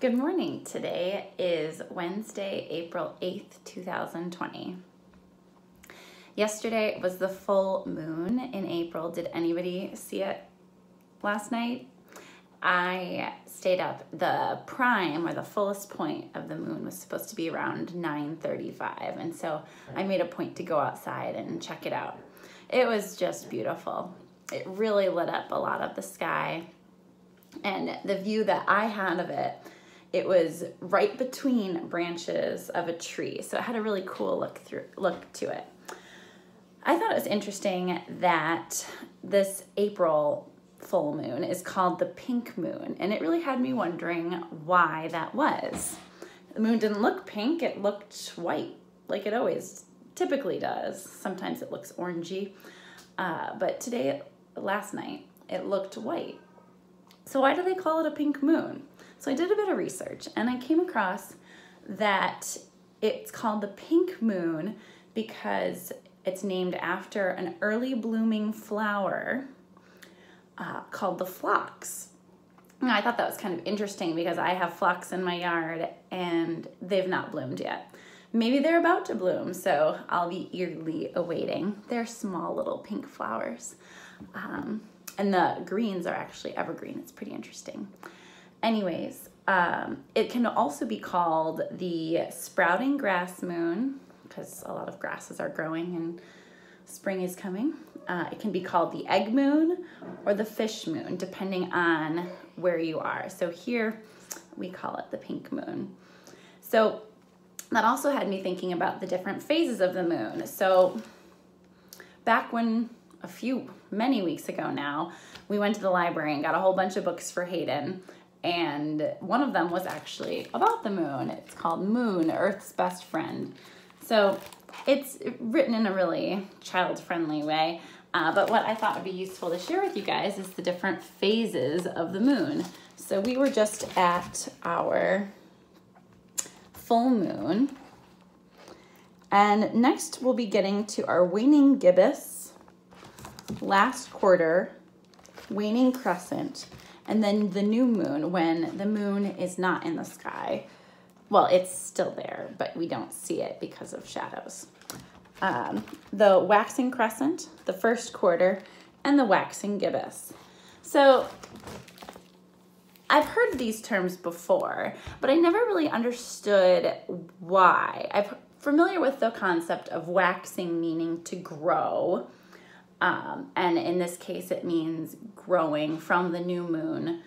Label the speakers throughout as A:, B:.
A: Good morning. Today is Wednesday, April 8th, 2020. Yesterday was the full moon in April. Did anybody see it last night? I stayed up. The prime or the fullest point of the moon was supposed to be around 9:35 and so I made a point to go outside and check it out. It was just beautiful. It really lit up a lot of the sky and the view that I had of it it was right between branches of a tree so it had a really cool look through look to it. I thought it was interesting that this April full moon is called the pink moon and it really had me wondering why that was. The moon didn't look pink it looked white like it always typically does. Sometimes it looks orangey uh, but today last night it looked white. So why do they call it a pink moon? So I did a bit of research and I came across that it's called the pink moon because it's named after an early blooming flower uh, called the phlox. And I thought that was kind of interesting because I have phlox in my yard and they've not bloomed yet. Maybe they're about to bloom, so I'll be eagerly awaiting. They're small little pink flowers. Um, and the greens are actually evergreen. It's pretty interesting. Anyways, um, it can also be called the sprouting grass moon because a lot of grasses are growing and spring is coming. Uh, it can be called the egg moon or the fish moon, depending on where you are. So here we call it the pink moon. So that also had me thinking about the different phases of the moon. So back when a few, many weeks ago now, we went to the library and got a whole bunch of books for Hayden. And one of them was actually about the moon. It's called Moon, Earth's Best Friend. So it's written in a really child-friendly way. Uh, but what I thought would be useful to share with you guys is the different phases of the moon. So we were just at our full moon. And next we'll be getting to our waning gibbous last quarter, waning crescent, and then the new moon when the moon is not in the sky. Well, it's still there, but we don't see it because of shadows. Um, the waxing crescent, the first quarter, and the waxing gibbous. So I've heard these terms before, but I never really understood why. I'm familiar with the concept of waxing meaning to grow, um, and in this case, it means growing from the new moon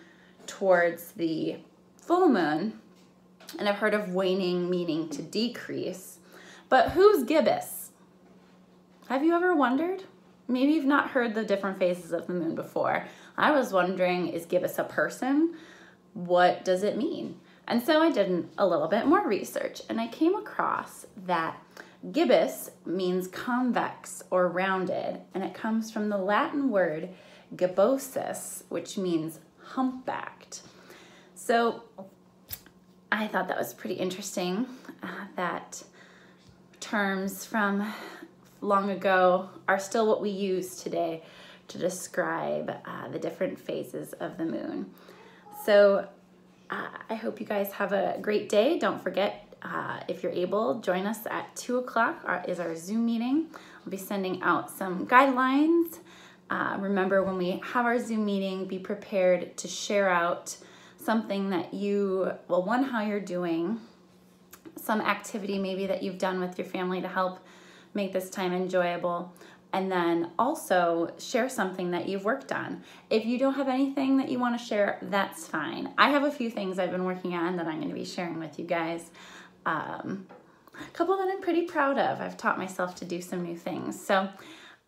A: towards the full moon. And I've heard of waning meaning to decrease. But who's gibbous? Have you ever wondered? Maybe you've not heard the different phases of the moon before. I was wondering, is gibbous a person? What does it mean? And so I did a little bit more research and I came across that Gibbous means convex or rounded, and it comes from the Latin word gibbosus, which means humpbacked. So I thought that was pretty interesting uh, that terms from long ago are still what we use today to describe uh, the different phases of the moon. So uh, I hope you guys have a great day. Don't forget uh, if you're able, join us at 2 o'clock is our Zoom meeting. I'll be sending out some guidelines. Uh, remember, when we have our Zoom meeting, be prepared to share out something that you, well, one, how you're doing, some activity maybe that you've done with your family to help make this time enjoyable and then also share something that you've worked on. If you don't have anything that you want to share, that's fine. I have a few things I've been working on that I'm going to be sharing with you guys. Um, a couple that I'm pretty proud of. I've taught myself to do some new things. So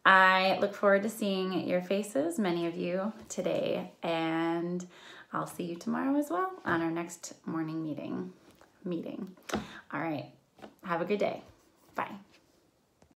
A: I look forward to seeing your faces, many of you today, and I'll see you tomorrow as well on our next morning meeting. Meeting. All right. Have a good day. Bye.